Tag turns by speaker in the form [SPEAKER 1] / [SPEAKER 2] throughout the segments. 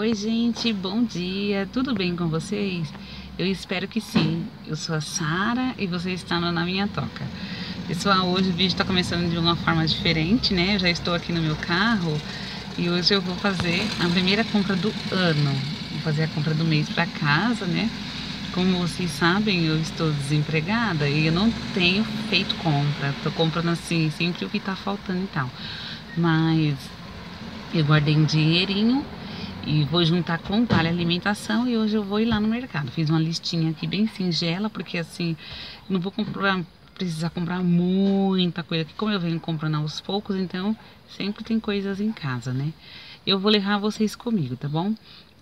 [SPEAKER 1] Oi, gente, bom dia. Tudo bem com vocês? Eu espero que sim. Eu sou a Sara e você está na minha toca. Pessoal, hoje o vídeo está começando de uma forma diferente, né? Eu já estou aqui no meu carro e hoje eu vou fazer a primeira compra do ano. Vou fazer a compra do mês para casa, né? Como vocês sabem, eu estou desempregada e eu não tenho feito compra. Tô comprando assim, sempre o que tá faltando e tal. Mas eu guardei um dinheirinho e vou juntar com Vale Alimentação e hoje eu vou ir lá no mercado. Fiz uma listinha aqui bem singela, porque assim, não vou comprar, precisar comprar muita coisa aqui. Como eu venho comprando aos poucos, então sempre tem coisas em casa, né? Eu vou levar vocês comigo, tá bom?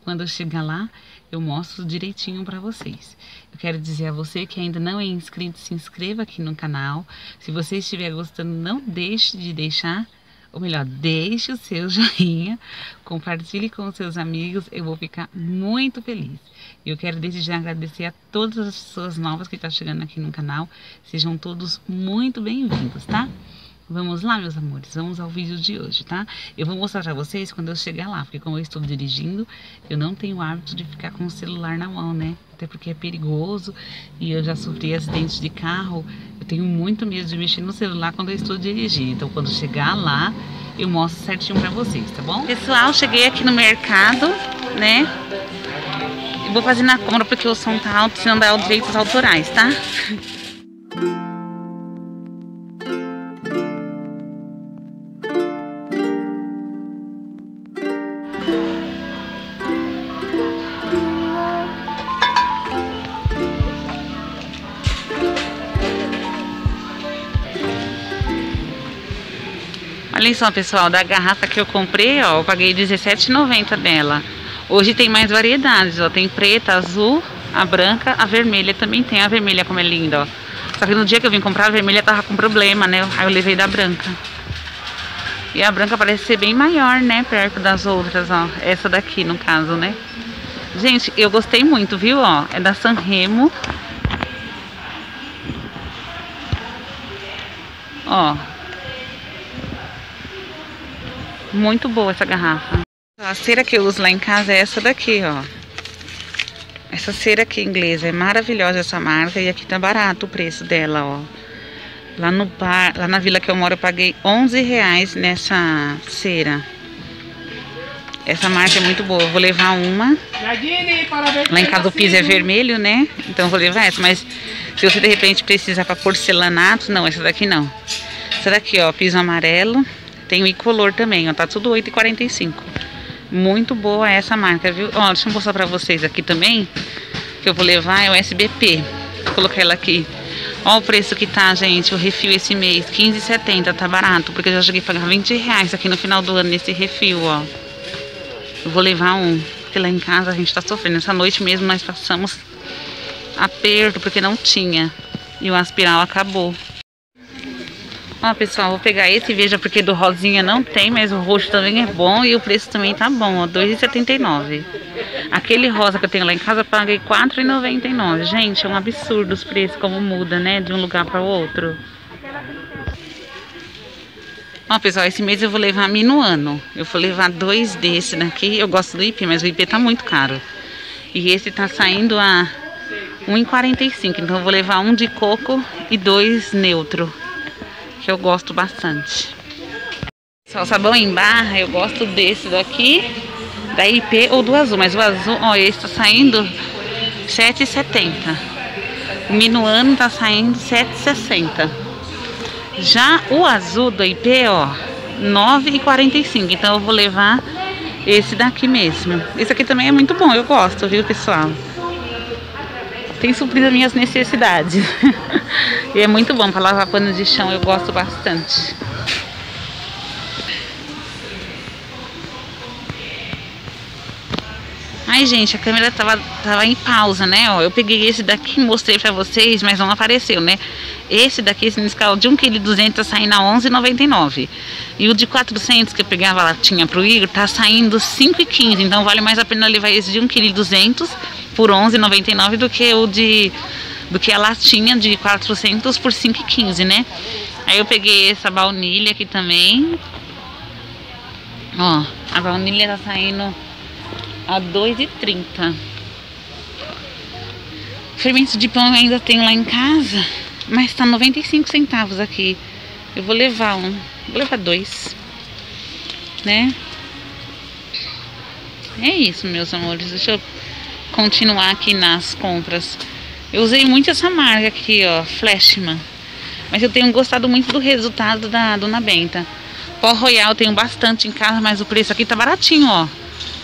[SPEAKER 1] Quando eu chegar lá, eu mostro direitinho para vocês. Eu quero dizer a você que ainda não é inscrito, se inscreva aqui no canal. Se você estiver gostando, não deixe de deixar ou melhor, deixe o seu joinha, compartilhe com os seus amigos, eu vou ficar muito feliz. Eu quero desde já agradecer a todas as pessoas novas que estão chegando aqui no canal, sejam todos muito bem-vindos, tá? Vamos lá, meus amores, vamos ao vídeo de hoje, tá? Eu vou mostrar pra vocês quando eu chegar lá, porque como eu estou dirigindo, eu não tenho hábito de ficar com o celular na mão, né? Até porque é perigoso e eu já sofri acidentes de carro, eu tenho muito medo de mexer no celular quando eu estou dirigindo. Então, quando chegar lá, eu mostro certinho pra vocês, tá bom? Pessoal, cheguei aqui no mercado, né? Eu vou fazer na compra porque o som tá alto, senão dá direitos autorais, tá? Olha só, pessoal, da garrafa que eu comprei, ó, eu paguei R$17,90 dela. Hoje tem mais variedades, ó, tem preta, azul, a branca, a vermelha também tem. A vermelha como é linda, ó. Só que no dia que eu vim comprar, a vermelha tava com problema, né? Aí eu levei da branca. E a branca parece ser bem maior, né? Perto das outras, ó. Essa daqui, no caso, né? Gente, eu gostei muito, viu, ó. É da Sanremo. Ó, muito boa essa garrafa. A cera que eu uso lá em casa é essa daqui, ó. Essa cera aqui inglesa, é maravilhosa essa marca e aqui tá barato o preço dela, ó. Lá no bar, lá na vila que eu moro eu paguei 11 reais nessa cera. Essa marca é muito boa, eu vou levar uma. Lá em casa o piso é vermelho, né? Então eu vou levar essa, mas se você de repente precisar para porcelanato, não, essa daqui não. Essa daqui, ó, piso amarelo. Tem o incolor também, ó, tá tudo 8,45. Muito boa essa marca, viu? Ó, deixa eu mostrar pra vocês aqui também, que eu vou levar, é o SBP. Vou colocar ela aqui. Ó o preço que tá, gente, o refil esse mês, 15,70, tá barato, porque eu já cheguei a pagar 20 reais aqui no final do ano nesse refil, ó. Eu vou levar um, porque lá em casa a gente tá sofrendo. Essa noite mesmo nós passamos aperto, porque não tinha. E o aspiral acabou. Ó, pessoal, vou pegar esse, veja, porque do rosinha não tem, mas o roxo também é bom e o preço também tá bom, ó, R$2,79. Aquele rosa que eu tenho lá em casa, eu paguei R$4,99. Gente, é um absurdo os preços, como muda, né, de um lugar para o outro. Ó, pessoal, esse mês eu vou levar Minuano. Eu vou levar dois desse daqui. Eu gosto do IP, mas o IP tá muito caro. E esse tá saindo a R$1,45. Então eu vou levar um de coco e dois neutro que eu gosto bastante. Só sabão em barra, eu gosto desse daqui, da IP ou do azul, mas o azul, ó, esse tá saindo R$7,70. O Minuano tá saindo R$7,60. Já o azul do IP, ó, R$9,45. Então eu vou levar esse daqui mesmo. Esse aqui também é muito bom, eu gosto, viu, pessoal? Tem suprido as minhas necessidades. e é muito bom para lavar pano de chão, eu gosto bastante. Ai, gente, a câmera tava, tava em pausa, né? Ó, eu peguei esse daqui mostrei pra vocês, mas não apareceu, né? Esse daqui, esse Nescau de 1,2 kg tá saindo a 11,99. E o de 400 que eu pegava latinha pro Igor tá saindo 5,15. Então vale mais a pena levar esse de 1,2 kg por 11,99 do que o de do que a latinha de 400 por 5,15, né? Aí eu peguei essa baunilha aqui também. Ó, a baunilha tá saindo a 2,30. Fermento de pão eu ainda tenho lá em casa, mas tá 95 centavos aqui. Eu vou levar um, vou levar dois, né? É isso, meus amores. Deixa eu continuar aqui nas compras. Eu usei muito essa marca aqui, ó, Flashman. Mas eu tenho gostado muito do resultado da Dona Benta. Pó Royal eu tenho bastante em casa, mas o preço aqui tá baratinho, ó.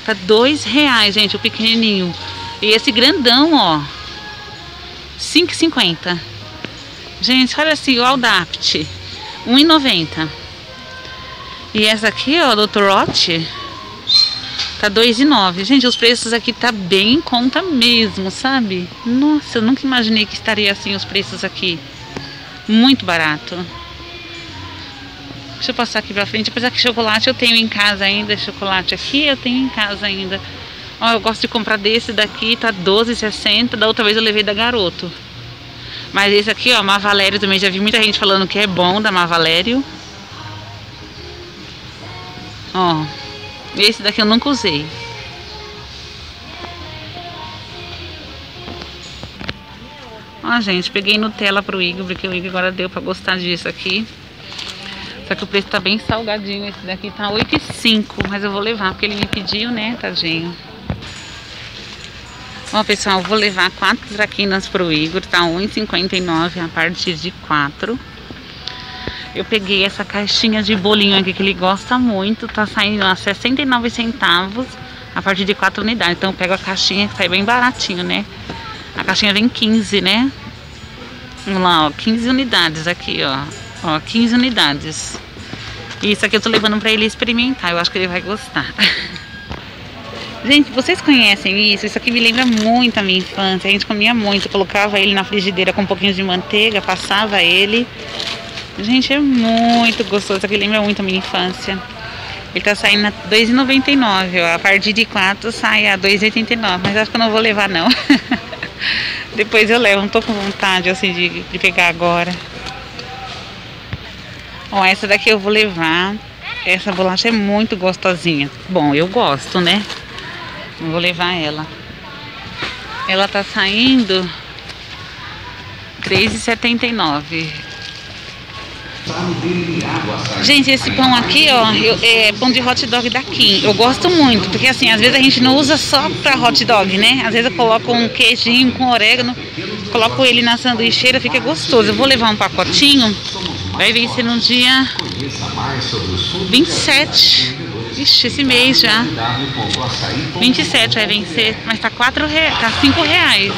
[SPEAKER 1] Tá dois reais, gente, o pequenininho. E esse grandão, ó, 5,50. Gente, olha assim, o Aldapt, 1,90. E essa aqui, ó, do Trote, tá 2,9. Gente, os preços aqui tá bem em conta mesmo, sabe? Nossa, eu nunca imaginei que estaria assim os preços aqui. Muito barato. Deixa eu passar aqui pra frente. Apesar que chocolate eu tenho em casa ainda. Chocolate aqui eu tenho em casa ainda. Ó, eu gosto de comprar desse daqui, tá 12,60. Da outra vez eu levei da Garoto. Mas esse aqui, ó, Mavalério também. Já vi muita gente falando que é bom da Mavalério. Ó, esse daqui eu nunca usei. Ó, gente, peguei Nutella pro Igor, porque o Igor agora deu pra gostar disso aqui. Só que o preço tá bem salgadinho. Esse daqui tá 8,5, mas eu vou levar, porque ele me pediu, né, tadinho. Ó, pessoal, vou levar quatro traquinas pro Igor, tá 1,59 a partir de quatro. Eu peguei essa caixinha de bolinho aqui que ele gosta muito, tá saindo a 69 centavos a partir de quatro unidades. Então eu pego a caixinha que sai bem baratinho, né? A caixinha vem 15, né? Vamos lá, ó, 15 unidades aqui, ó. Ó, 15 unidades. Isso aqui eu tô levando pra ele experimentar, eu acho que ele vai gostar. Gente, vocês conhecem isso? Isso aqui me lembra muito a minha infância. A gente comia muito, colocava ele na frigideira com um pouquinho de manteiga, passava ele. Gente, é muito gostoso. Aqui lembra muito a minha infância. Ele tá saindo a R$2,99, A partir de 4 sai a R$2,89. Mas acho que eu não vou levar, não. Depois eu levo, não tô com vontade assim de, de pegar agora. Ó, essa daqui eu vou levar. Essa bolacha é muito gostosinha. Bom, eu gosto, né? vou levar ela. Ela tá saindo R$3,79. Gente, esse pão aqui, ó, eu, é pão de hot dog da Kim. Eu gosto muito, porque assim, às vezes a gente não usa só pra hot dog, né? Às vezes eu coloco um queijinho com orégano, coloco ele na sanduicheira, fica gostoso. Eu vou levar um pacotinho, vai vencer no dia 27. Ixi, esse mês já. 27 vai vencer, mas tá 4 reais, tá 5 reais.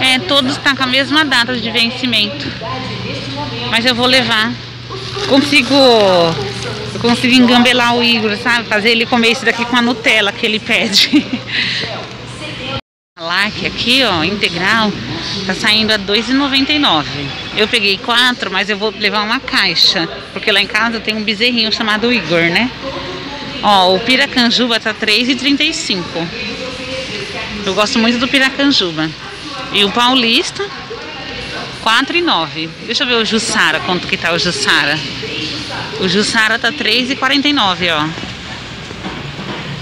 [SPEAKER 1] É, todos tá com a mesma data de vencimento. Mas eu vou levar. Consigo. Eu consigo engambelar o Igor, sabe? Fazer ele comer isso daqui com a Nutella que ele pede. Lac aqui, ó, integral, tá saindo a R$2,99. Eu peguei quatro, mas eu vou levar uma caixa, porque lá em casa tem um bezerrinho chamado Igor, né? Ó, o piracanjuba tá R$3,35. Eu gosto muito do piracanjuba. E o paulista 4,9. Deixa eu ver o Jussara, quanto que tá o Jussara. O Jussara tá 3,49, ó.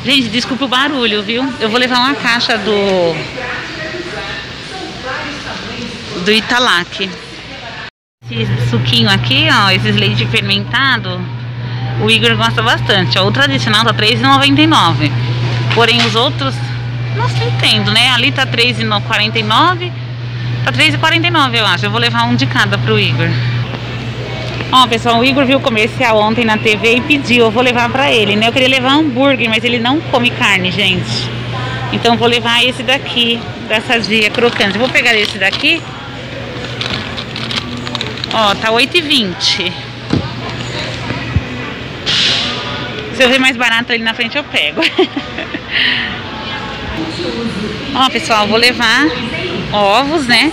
[SPEAKER 1] Gente, desculpa o barulho, viu? Eu vou levar uma caixa do do Italac. Esse suquinho aqui, ó, esses leite fermentado, o Igor gosta bastante. Ó, o tradicional tá 3,99. Porém os outros, não se entendo, né? Ali tá 3,49 Tá 3,49 eu acho. Eu vou levar um de cada pro Igor. Ó, pessoal, o Igor viu o comercial ontem na TV e pediu. Eu vou levar pra ele, né? Eu queria levar hambúrguer, mas ele não come carne, gente. Então vou levar esse daqui, da sadia crocante. Vou pegar esse daqui. Ó, tá 8,20. Se eu ver mais barato ali na frente, eu pego. Ó, pessoal, vou levar ovos, né?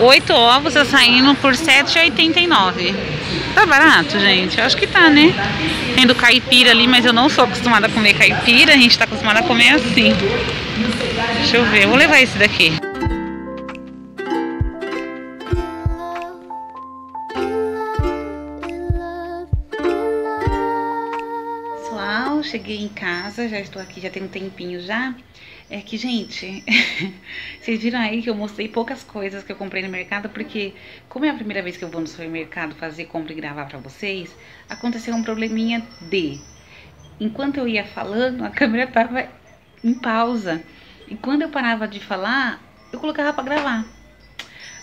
[SPEAKER 1] Oito ovos tá saindo por R$7,89. Tá barato, gente? Eu acho que tá, né? Tem do caipira ali, mas eu não sou acostumada a comer caipira. A gente tá acostumada a comer assim. Deixa eu ver. Eu vou levar esse daqui. Cheguei em casa, já estou aqui, já tem um tempinho já. É que, gente, vocês viram aí que eu mostrei poucas coisas que eu comprei no mercado, porque como é a primeira vez que eu vou no supermercado fazer compra e gravar pra vocês, aconteceu um probleminha de... Enquanto eu ia falando, a câmera tava em pausa. E quando eu parava de falar, eu colocava pra gravar.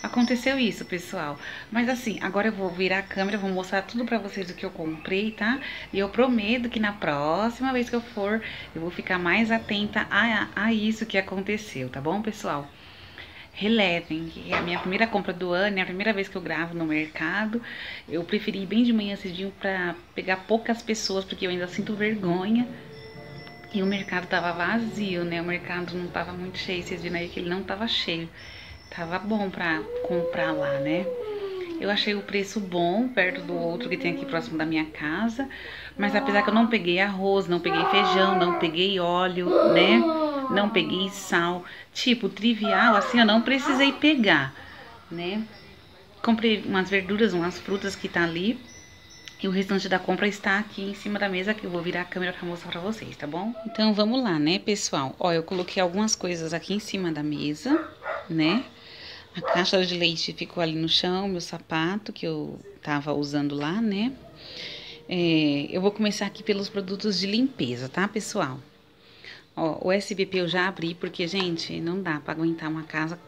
[SPEAKER 1] Aconteceu isso, pessoal. Mas assim, agora eu vou virar a câmera, vou mostrar tudo pra vocês o que eu comprei, tá? E eu prometo que na próxima vez que eu for, eu vou ficar mais atenta a, a isso que aconteceu, tá bom, pessoal? relevem, que é a minha primeira compra do ano, é a primeira vez que eu gravo no mercado. Eu preferi ir bem de manhã cedinho pra pegar poucas pessoas, porque eu ainda sinto vergonha. E o mercado tava vazio, né? O mercado não tava muito cheio, vocês viram aí que ele não tava cheio. Tava bom pra comprar lá, né? Eu achei o preço bom, perto do outro que tem aqui próximo da minha casa. Mas apesar que eu não peguei arroz, não peguei feijão, não peguei óleo, né? Não peguei sal. Tipo, trivial, assim, eu não precisei pegar, né? Comprei umas verduras, umas frutas que tá ali. E o restante da compra está aqui em cima da mesa, que eu vou virar a câmera pra mostrar pra vocês, tá bom? Então, vamos lá, né, pessoal? Ó, eu coloquei algumas coisas aqui em cima da mesa, né? A caixa de leite ficou ali no chão, meu sapato que eu tava usando lá, né? É, eu vou começar aqui pelos produtos de limpeza, tá, pessoal? Ó, o SBP eu já abri porque, gente, não dá pra aguentar uma casa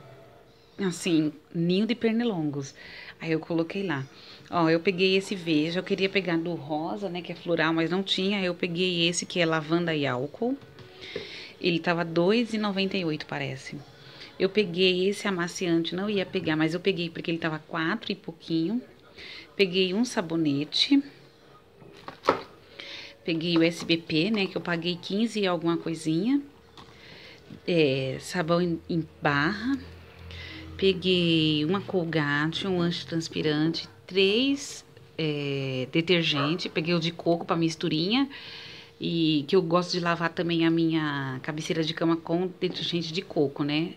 [SPEAKER 1] assim, ninho de pernilongos. Aí eu coloquei lá. Ó, eu peguei esse veja, eu queria pegar do rosa, né, que é floral, mas não tinha. Aí eu peguei esse que é lavanda e álcool. Ele tava R$2,98, parece. Eu peguei esse amaciante, não ia pegar, mas eu peguei porque ele tava quatro e pouquinho. Peguei um sabonete. Peguei o SBP, né, que eu paguei 15 e alguma coisinha. É, sabão em, em barra. Peguei uma Colgate, um antitranspirante, três é, detergente. Peguei o de coco para misturinha. E que eu gosto de lavar também a minha cabeceira de cama com detergente de coco, né?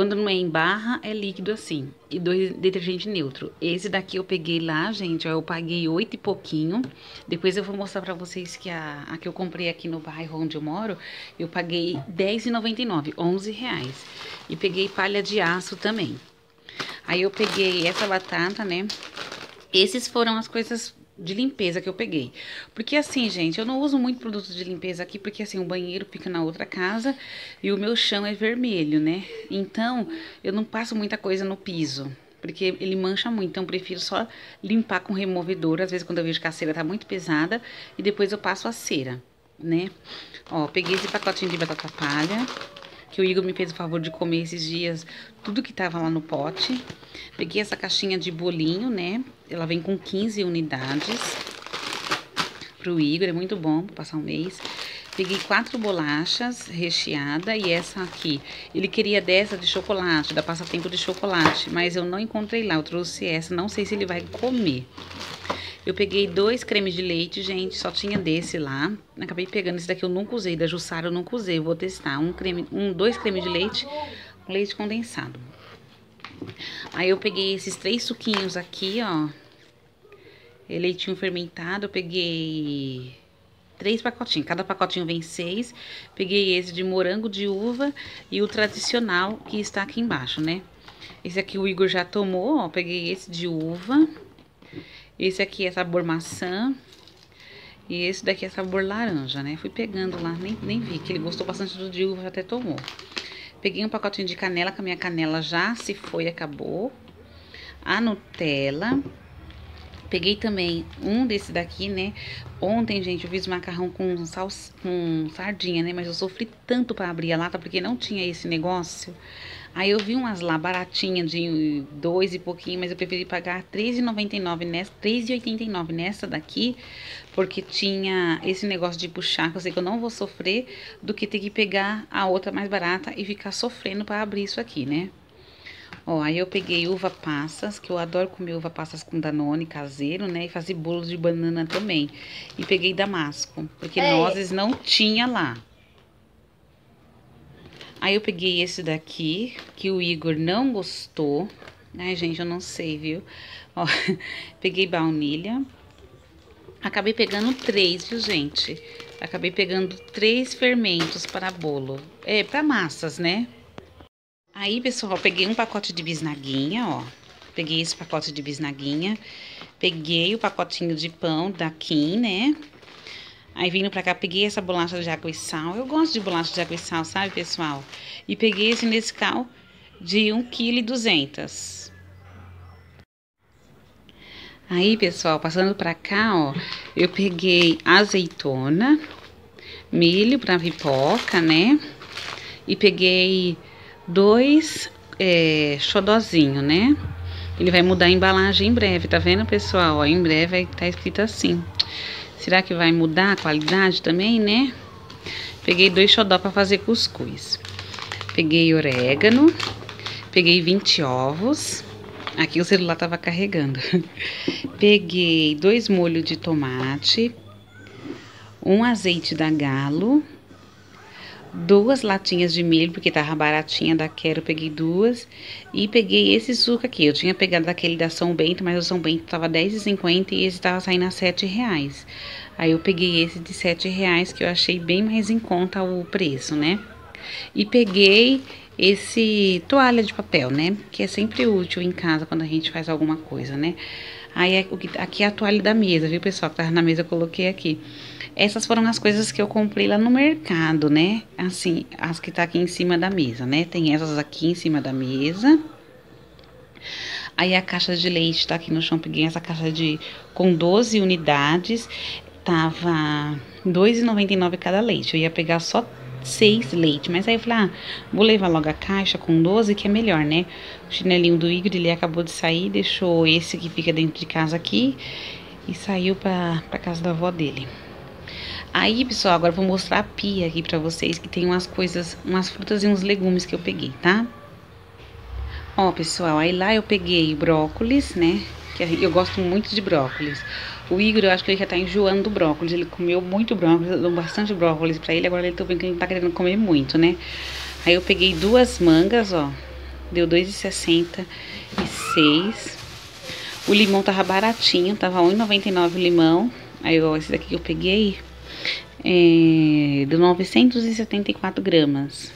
[SPEAKER 1] Quando não é em barra, é líquido assim. E dois detergente neutro. Esse daqui eu peguei lá, gente, ó, eu paguei oito e pouquinho. Depois eu vou mostrar pra vocês que a, a que eu comprei aqui no bairro onde eu moro, eu paguei R$10,99, 11 reais. E peguei palha de aço também. Aí eu peguei essa batata, né? Esses foram as coisas de limpeza que eu peguei. Porque assim, gente, eu não uso muito produto de limpeza aqui, porque assim, o banheiro fica na outra casa e o meu chão é vermelho, né? Então, eu não passo muita coisa no piso. Porque ele mancha muito, então eu prefiro só limpar com removedor. Às vezes quando eu vejo que a cera tá muito pesada, e depois eu passo a cera, né? Ó, peguei esse pacotinho de batata palha, que o Igor me fez o favor de comer esses dias tudo que tava lá no pote. Peguei essa caixinha de bolinho, né? Ela vem com 15 unidades pro Igor, é muito bom pra passar um mês. Peguei quatro bolachas recheada e essa aqui. Ele queria dessa de chocolate, da passatempo de chocolate, mas eu não encontrei lá. Eu trouxe essa, não sei se ele vai comer. Eu peguei dois cremes de leite, gente, só tinha desse lá. Acabei pegando esse daqui, eu nunca usei, da Jussara eu nunca usei, vou testar. Um creme, um, dois cremes de leite leite condensado. Aí eu peguei esses três suquinhos aqui, ó. Leitinho fermentado, eu peguei três pacotinhos. Cada pacotinho vem seis. Peguei esse de morango de uva e o tradicional que está aqui embaixo, né? Esse aqui o Igor já tomou, ó. Peguei esse de uva. Esse aqui é sabor maçã. E esse daqui é sabor laranja, né? Fui pegando lá, nem, nem vi, que ele gostou bastante do de uva, até tomou. Peguei um pacotinho de canela, que a minha canela já se foi, acabou. A Nutella. Peguei também um desse daqui, né? Ontem, gente, eu fiz macarrão com, sal, com sardinha, né? Mas eu sofri tanto pra abrir a lata, porque não tinha esse negócio. Aí eu vi umas lá baratinhas de dois e pouquinho, mas eu preferi pagar R$3,99 nessa, R$3,89 nessa daqui, porque tinha esse negócio de puxar, que eu sei que eu não vou sofrer, do que ter que pegar a outra mais barata e ficar sofrendo para abrir isso aqui, né? Ó, aí eu peguei uva passas, que eu adoro comer uva passas com danone caseiro, né? E fazer bolos de banana também. E peguei damasco, porque Ei. nozes não tinha lá. Aí eu peguei esse daqui, que o Igor não gostou. Ai, gente, eu não sei, viu? Ó, peguei baunilha. Acabei pegando três, viu, gente? Acabei pegando três fermentos para bolo. É, para massas, né? Aí, pessoal, peguei um pacote de bisnaguinha, ó. Peguei esse pacote de bisnaguinha. Peguei o pacotinho de pão da Kim, né? Aí vindo pra cá, peguei essa bolacha de água e sal. Eu gosto de bolacha de água e sal, sabe, pessoal? E peguei esse Nescau de 1,2 kg. Aí, pessoal, passando pra cá, ó, eu peguei azeitona, milho pra pipoca, né? E peguei dois é, xodozinho, né? Ele vai mudar a embalagem em breve, tá vendo, pessoal? Em breve vai tá escrito assim. Será que vai mudar a qualidade também, né? Peguei dois xodó para fazer cuscuz. Peguei orégano. Peguei 20 ovos. Aqui o celular tava carregando. Peguei dois molhos de tomate. Um azeite da galo duas latinhas de milho, porque tava baratinha da Quero, peguei duas. E peguei esse suco aqui. Eu tinha pegado aquele da São Bento, mas o São Bento tava R$10,50 e esse tava saindo a R$7,00. Aí eu peguei esse de R$7,00, que eu achei bem mais em conta o preço, né? E peguei esse toalha de papel, né? Que é sempre útil em casa quando a gente faz alguma coisa, né? Aí aqui é a toalha da mesa, viu, pessoal? Que tava na mesa eu coloquei aqui. Essas foram as coisas que eu comprei lá no mercado, né? Assim, as que tá aqui em cima da mesa, né? Tem essas aqui em cima da mesa. Aí a caixa de leite tá aqui no chão, peguei essa caixa de com 12 unidades, tava R$ 2,99 cada leite. Eu ia pegar só seis leite, mas aí eu falei, ah, vou levar logo a caixa com 12, que é melhor, né? O chinelinho do Igor, ele acabou de sair, deixou esse que fica dentro de casa aqui e saiu pra, pra casa da avó dele. Aí, pessoal, agora vou mostrar a pia aqui pra vocês, que tem umas coisas, umas frutas e uns legumes que eu peguei, tá? Ó, pessoal, aí lá eu peguei brócolis, né? Que eu gosto muito de brócolis. O Igor, eu acho que ele já tá enjoando do brócolis. Ele comeu muito brócolis, eu dou bastante brócolis pra ele. Agora ele tô vendo que ele tá querendo comer muito, né? Aí eu peguei duas mangas, ó. Deu R$2,66. O limão tava baratinho, tava R$1,99 o limão. Aí, ó, esse daqui que eu peguei é, de 974 gramas.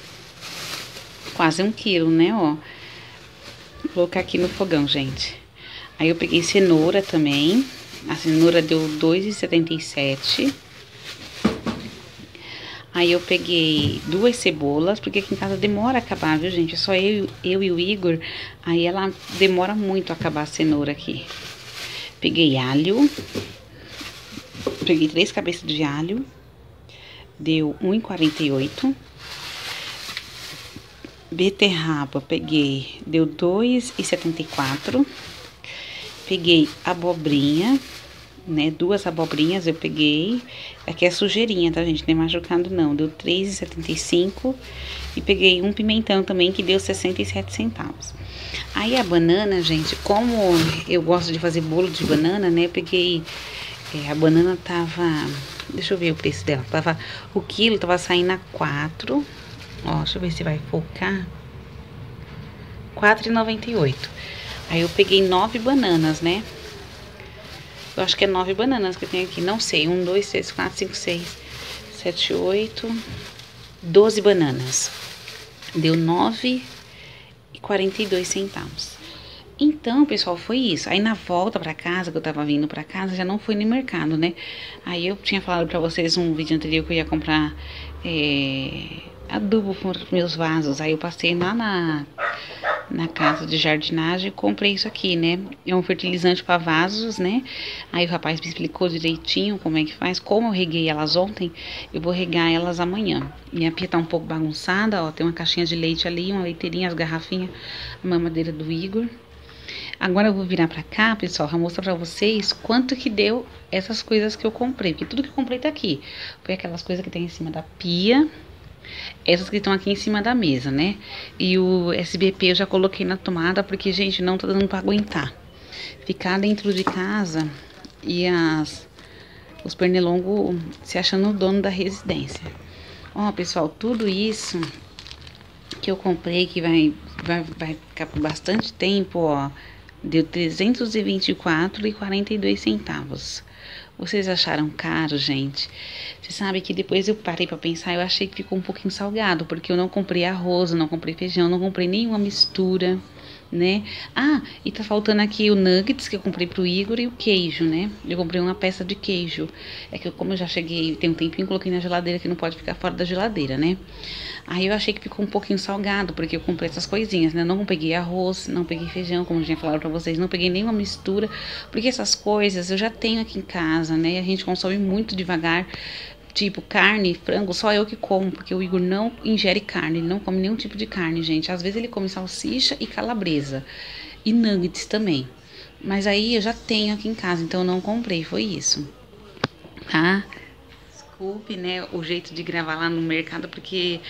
[SPEAKER 1] Quase um quilo, né, ó. Vou colocar aqui no fogão, gente. Aí eu peguei cenoura também. A cenoura deu 2,77. Aí eu peguei duas cebolas, porque aqui em casa demora a acabar, viu, gente? É só eu, eu e o Igor. Aí ela demora muito a acabar a cenoura aqui. Peguei alho. Peguei três cabeças de alho deu 1,48. Beterraba, peguei, deu 2,74. Peguei abobrinha, né? Duas abobrinhas eu peguei. Aqui é sujeirinha, tá, gente? Nem machucado não. Deu 3,75. E peguei um pimentão também, que deu 67 centavos. Aí a banana, gente, como eu gosto de fazer bolo de banana, né? Eu peguei... É, a banana tava Deixa eu ver o preço dela. Tava, o quilo tava saindo a 4. Ó, deixa eu ver se vai focar. 4,98. Aí eu peguei nove bananas, né? Eu acho que é nove bananas que eu tenho aqui. Não sei. Um, dois, três, quatro, cinco, seis, sete, oito, doze bananas. Deu nove e quarenta e dois centavos. Então, pessoal, foi isso. Aí na volta para casa, que eu tava vindo para casa, já não fui no mercado, né? Aí eu tinha falado para vocês um vídeo anterior que eu ia comprar é, adubo para meus vasos. Aí eu passei lá na, na casa de jardinagem e comprei isso aqui, né? É um fertilizante para vasos, né? Aí o rapaz me explicou direitinho como é que faz. Como eu reguei elas ontem, eu vou regar elas amanhã. Minha pia tá um pouco bagunçada, ó. Tem uma caixinha de leite ali, uma leiteirinha, as garrafinhas, a mamadeira do Igor. Agora eu vou virar pra cá, pessoal, pra mostrar pra vocês quanto que deu essas coisas que eu comprei. Porque tudo que eu comprei tá aqui. Foi aquelas coisas que tem em cima da pia. Essas que estão aqui em cima da mesa, né? E o SBP eu já coloquei na tomada porque, gente, não tá dando pra aguentar. Ficar dentro de casa e as, os pernilongos se achando o dono da residência. Ó, pessoal, tudo isso que eu comprei que vai, vai, vai ficar por bastante tempo, ó deu 324,42 centavos. Vocês acharam caro, gente? Você sabe que depois eu parei para pensar, eu achei que ficou um pouquinho salgado, porque eu não comprei arroz, eu não comprei feijão, não comprei nenhuma mistura né? Ah, e tá faltando aqui o nuggets que eu comprei pro Igor e o queijo, né? Eu comprei uma peça de queijo. É que eu, como eu já cheguei, tem um tempinho, coloquei na geladeira que não pode ficar fora da geladeira, né? Aí eu achei que ficou um pouquinho salgado, porque eu comprei essas coisinhas, né? Não peguei arroz, não peguei feijão, como tinha falado pra vocês, não peguei nenhuma mistura, porque essas coisas eu já tenho aqui em casa, né? A gente consome muito devagar. Tipo, carne, frango, só eu que como, porque o Igor não ingere carne, ele não come nenhum tipo de carne, gente. Às vezes ele come salsicha e calabresa. E nuggets também. Mas aí eu já tenho aqui em casa, então eu não comprei, foi isso. Tá? Desculpe, né, o jeito de gravar lá no mercado, porque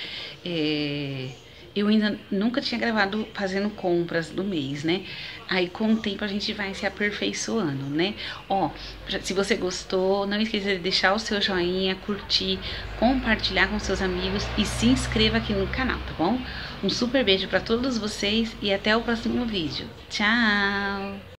[SPEAKER 1] é, eu ainda nunca tinha gravado fazendo compras do mês, né? Aí com o tempo a gente vai se aperfeiçoando, né? Ó, se você gostou, não esqueça de deixar o seu joinha, curtir, compartilhar com seus amigos e se inscreva aqui no canal, tá bom? Um super beijo para todos vocês e até o próximo vídeo. Tchau!